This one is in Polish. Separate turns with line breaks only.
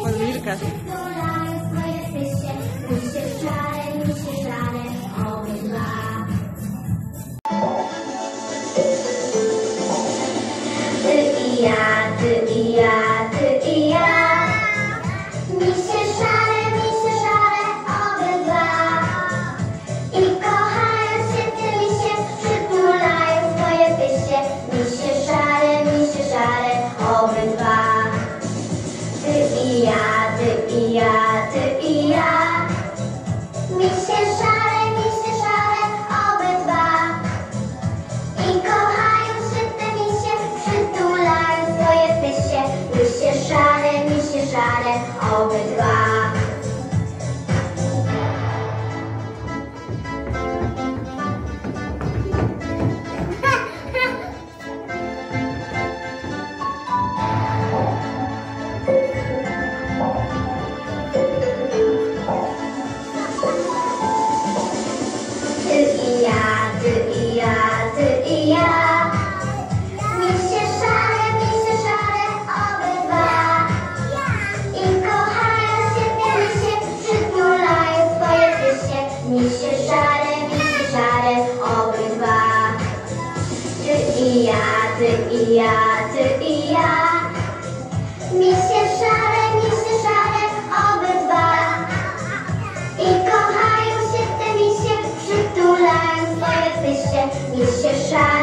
Por ja, ty i ja, ty i ja. Mi się żal. i ja, ty i ja. Misie szare, misie szare, obydwa. I kochają się te misie, przytulają swoje pysie, misie szare.